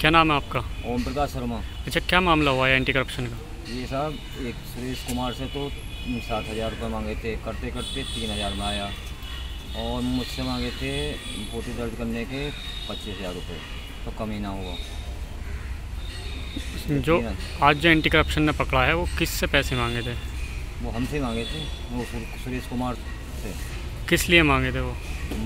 क्या नाम है आपका? ओम प्रकाश शर्मा। अच्छा क्या मामला हुआ है एंटी करप्शन का? ये साहब एक सुरेश कुमार से तो सात हज़ार रुपये मांगे थे करते करते तीन हज़ार में आया। और मुझसे मांगे थे पोती दर्ज करने के पच्चीस हज़ार रुपये तो कमी ना हुआ। जो आज जो एंटी करप्शन ने पकड़ा है वो किससे पैसे मांगे थे? वो हमसे मांगे थे वो सुरेश कुमार से। किस लिए मांगे थे वो?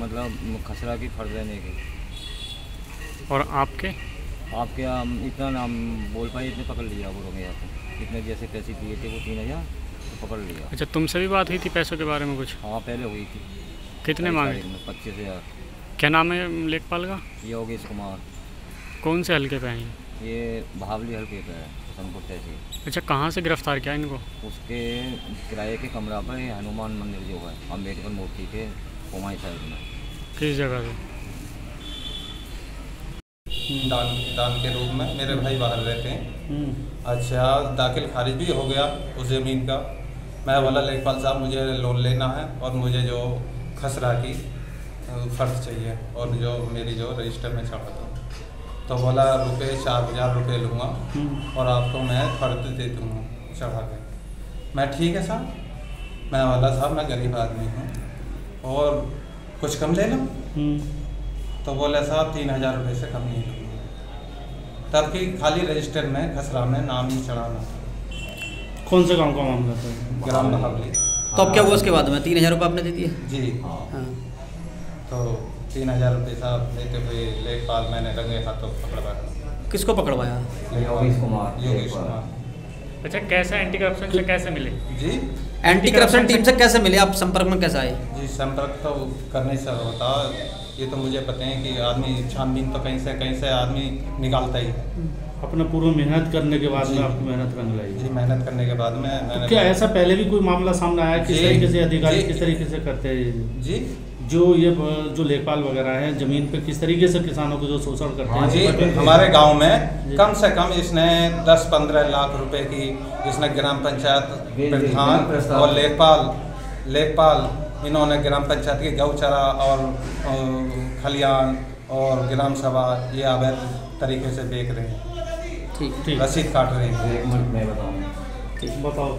मतलब खसरा की फ़र्ज़ लेने की। और आपके? आप क्या हम इतना नाम बोल पाए इतने पकड़ लिया वो रोगे आपको इतने जैसे पैसे दिए थे वो तीन हज़ार तो पकड़ लिया। अच्छा तुमसे भी बात हुई थी पैसों के बारे में कुछ? हाँ पहले हुई थी। कितने मांगे? पच्चीस हज़ार। क्या नाम है लेखपाल का? योगेश कुमार। कौन से हल्के पे हैं ये? ये भावली हल्के पे है हसनपुर तहसील। अच्छा कहाँ से गिरफ़्तार किया इनको? उसके किराए के कमरा पर हनुमान मंदिर जो है अंबेडकर मूर्ति के कुमाई साइड में। किस जगह से? दान दान के रूप में मेरे भाई बाहर रहते हैं। अच्छा दाखिल खारिज भी हो गया उस ज़मीन का। मैं बोला लेखपाल साहब, मुझे लोन लेना है और मुझे जो खसरा की फ़र्ज़ चाहिए और जो मेरी जो रजिस्टर में चढ़ा था। तो बोला, रुपये, चार हज़ार रुपये लूँगा और आपको मैं फ़र्ज़ दे दूँगा चढ़ा के। मैं, ठीक है साहब मैं वाला साहब, मैं गरीब आदमी हूँ और कुछ कम ले लो। तो बोले साहब तीन हज़ार रुपये से कम नहीं लूँगा तब कि खाली रजिस्टर में खसरा में नाम ही चढ़ाना। कौन से गाँव का मामला था? ग्राम बहावली। तो अब क्या हुआ उसके बाद में? तीन हज़ार रुपये आपने दे दिए? जी। हाँ। तो तीन हज़ार रुपये साहब देते हुए लेखपाल मैंने रंगे हाथों पकड़वाया। किसको पकड़वाया? योगेश कुमार। योगेश कुमार। अच्छा कैसे एंटी करप्शन से कैसे मिले? जी? एंटी करप्शन टीम से कैसे मिले? आप संपर्क में कैसे आए? जी संपर्क तो करने से होता ये तो मुझे पता है कि आदमी छानबीन तो कहीं से कहीं से आदमी निकालता ही। अपना पूर्व मेहनत करने के बाद में आपकी मेहनत रंग लाई जी मेहनत करने के बाद में तो क्या ऐसा पहले भी कोई मामला सामने आया? किस तरीके से अधिकारी किस तरीके से करते हैं जी। जो ये जो लेखपाल वगैरह हैं ज़मीन पे किस तरीके से किसानों को जो शोषण करते हाँ हैं जी हमारे गाँव में कम से कम इसने 10-15 लाख रुपए की इसने ग्राम पंचायत प्रधान और लेखपाल लेखपाल इन्होंने ग्राम पंचायत की गौचरा और खलियान और ग्राम सभा ये अवैध तरीके से बेच रहे हैं। ठीक ठीक। रसीद काट रहे हैं। एक मिनट में बताऊँ। बताओ।